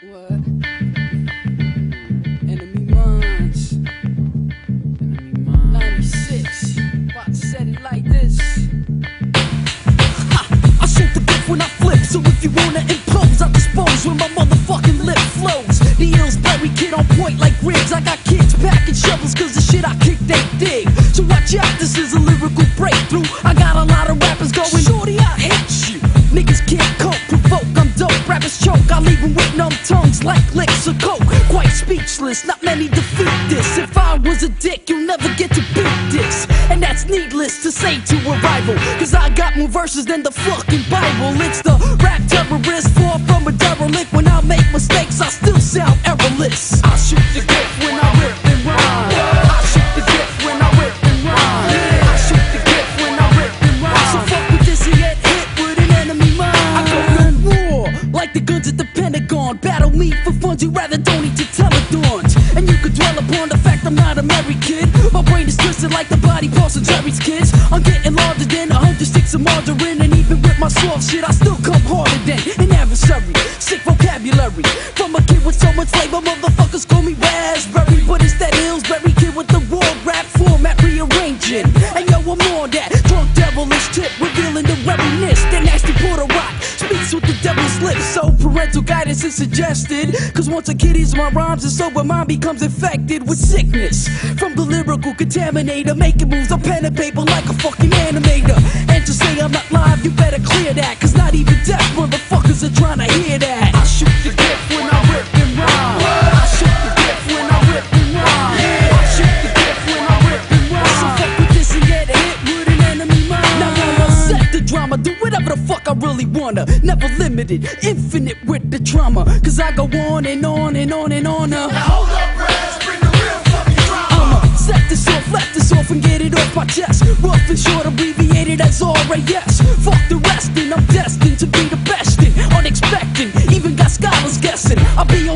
What? E.N.E.M.Y. Mindz. E.N.E.M.Y. Mindz. 96. About to set it like this. I shoot the gift when I flip, so if you wanna impose, I dispose when my motherfucking lip flows. The ill's Illsbury kid on point like ribs. I got kids packing shovels, cause the shit I kick they dig. So watch out, this is a lyrical breakthrough. I Rappers choke, I leave 'em with numb tongues like licks of coke. Quite speechless, not many defeat this. If I was a dick, you'll never get to beat this. And that's needless to say to a rival. Cause I got more verses than the fucking Bible. It's the rap terrorist, fall from a derelict. When I make mistakes, I still sound errorless. I funds you rather donate to telethons. And you could dwell upon the fact I'm not a merry kid. My brain is twisted like the body parts of Jerry's kids. I'm getting larger than a hundred sticks of margarine. And even with my soft shit, I still come harder than an adversary. Sick vocabulary from a kid with so much flavor. Motherfuckers call me raspberry, but it's that Hillsbury kid with the raw rap format rearranging. And So parental guidance is suggested. Cause once a kid hears my rhymes, and sober mind becomes infected with sickness. From the lyrical contaminator, making moves on pen and paper like a fucking animator. Wanna. Never limited, infinite with the trauma. Cause I go on and on and on and on. Uh. Hold up, bring the real fucking drama. I'ma set this off, let this off and get it off my chest. Rough and short, abbreviated as RAS.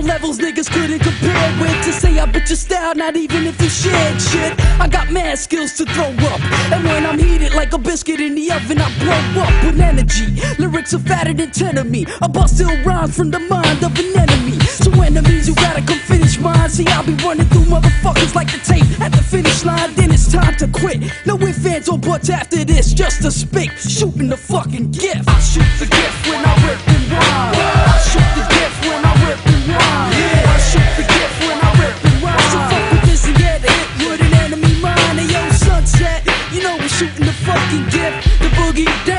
Levels niggas couldn't compare with. To say I bet your style, not even if you shared shit. I got mad skills to throw up. And when I'm heated like a biscuit in the oven, I blow up with energy. Lyrics are fatter than 10 of me. I bust ill rhymes from the mind of an enemy. So enemies, you gotta come finish mine. See, I'll be running through motherfuckers like the tape at the finish line. Then it's time to quit. No ifs, or buts after this. Just to speak, shooting the fucking gift. I shoot the gift when I rip shooting the fucking gift, the boogie.